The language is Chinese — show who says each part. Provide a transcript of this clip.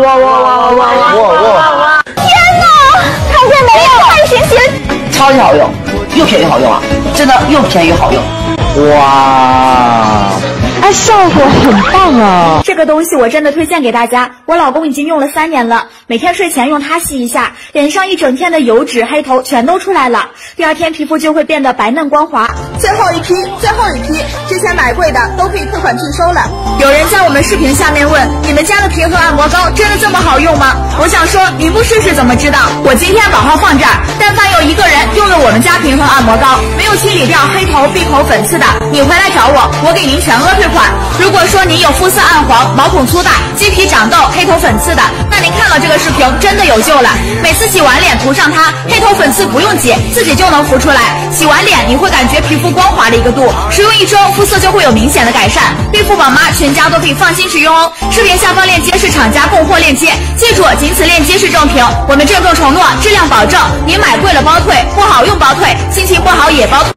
Speaker 1: 哇哇哇哇哇哇哇！
Speaker 2: 天哪，看见没有？太神奇了！
Speaker 3: 超级好用，又便宜好用啊！真的又便宜好用。哇！
Speaker 1: 哎，效果很棒啊！
Speaker 2: 这个东西我真的推荐给大家，我老公已经用了三年了，每天睡前用它洗一下，脸上一整天的油脂、黑头全都出来了，第二天皮肤就会变得白嫩光滑。
Speaker 4: 最后一批，最后一批，之前买贵的都可以退款拒收了。
Speaker 2: 有人在我们视频下面问，你们家的平衡按摩膏真的这么好用吗？我想说，你不试试怎么知道？我今天把号放这儿，但凡有一个人用了我们家平衡按摩膏，没有清理掉黑头、闭口、粉刺的，你回来找我，我给您全额退款。如果说您有肤色暗黄、毛孔粗大、鸡皮长痘、黑头粉刺的，那您看了这个视频真的有救了。每次洗完脸涂上它，黑头粉刺不用挤，自己就能浮出来。洗完脸你会感觉皮肤光滑了一个度，使用一周肤色就会有明显的改善。孕妇宝妈全家都可以放心使用哦。视频下方链接是厂家供货链接，记住，仅此链接是正品。我们郑重承诺，质量保证，您买贵了包退，不好用包退，心情不好也包退。